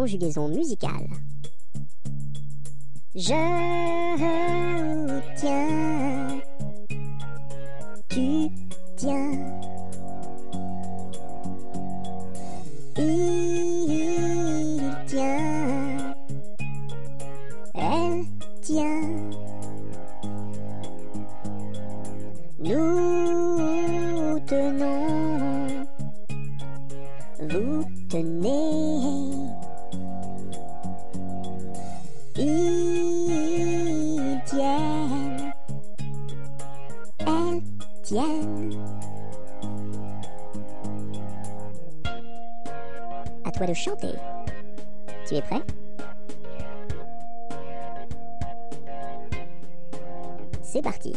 conjugaison musicale. Je tiens, tu tiens, il tient, elle tient. Nous tenons, vous tenez. À toi de chanter. Tu es prêt? C'est parti.